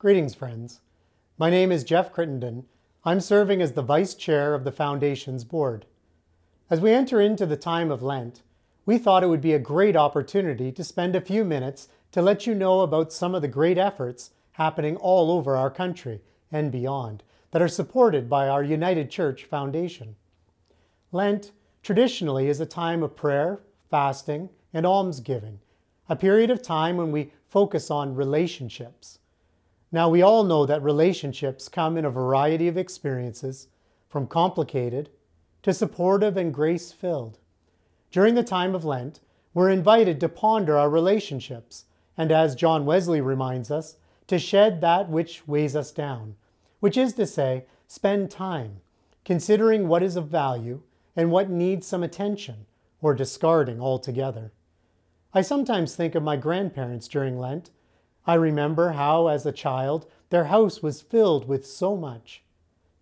Greetings, friends. My name is Jeff Crittenden. I'm serving as the Vice Chair of the Foundation's Board. As we enter into the time of Lent, we thought it would be a great opportunity to spend a few minutes to let you know about some of the great efforts happening all over our country and beyond that are supported by our United Church Foundation. Lent traditionally is a time of prayer, fasting, and almsgiving, a period of time when we focus on relationships. Now, we all know that relationships come in a variety of experiences, from complicated to supportive and grace filled. During the time of Lent, we're invited to ponder our relationships, and as John Wesley reminds us, to shed that which weighs us down, which is to say, spend time considering what is of value and what needs some attention or discarding altogether. I sometimes think of my grandparents during Lent I remember how, as a child, their house was filled with so much.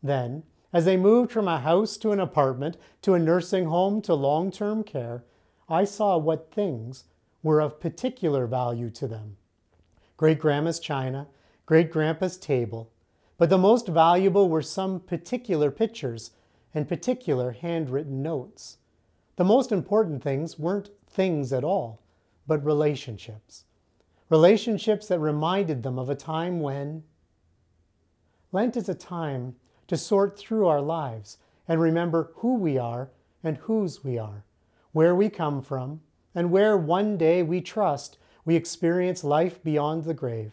Then, as they moved from a house to an apartment to a nursing home to long term care, I saw what things were of particular value to them. Great grandma's china, great grandpa's table, but the most valuable were some particular pictures and particular handwritten notes. The most important things weren't things at all, but relationships relationships that reminded them of a time when. Lent is a time to sort through our lives and remember who we are and whose we are, where we come from, and where one day we trust we experience life beyond the grave.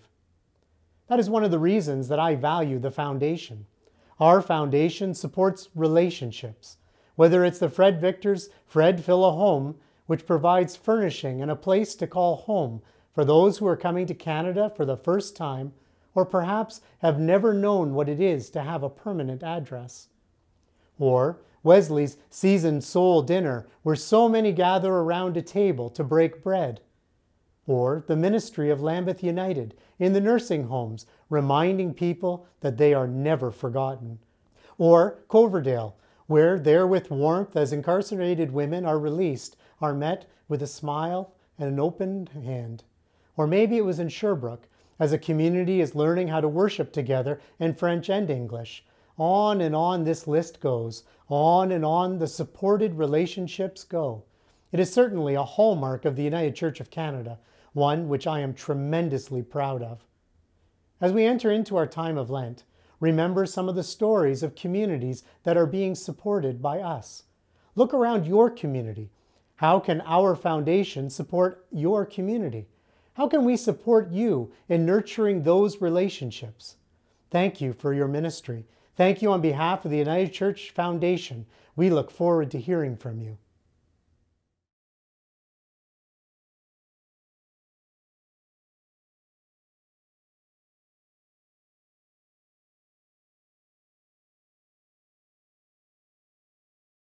That is one of the reasons that I value the foundation. Our foundation supports relationships, whether it's the Fred Victor's Fred Fill a Home, which provides furnishing and a place to call home for those who are coming to Canada for the first time, or perhaps have never known what it is to have a permanent address. Or Wesley's seasoned soul dinner, where so many gather around a table to break bread. Or the ministry of Lambeth United in the nursing homes, reminding people that they are never forgotten. Or Coverdale, where there with warmth as incarcerated women are released, are met with a smile and an open hand. Or maybe it was in Sherbrooke, as a community is learning how to worship together in French and English. On and on this list goes. On and on the supported relationships go. It is certainly a hallmark of the United Church of Canada, one which I am tremendously proud of. As we enter into our time of Lent, remember some of the stories of communities that are being supported by us. Look around your community. How can our foundation support your community? How can we support you in nurturing those relationships? Thank you for your ministry. Thank you on behalf of the United Church Foundation. We look forward to hearing from you.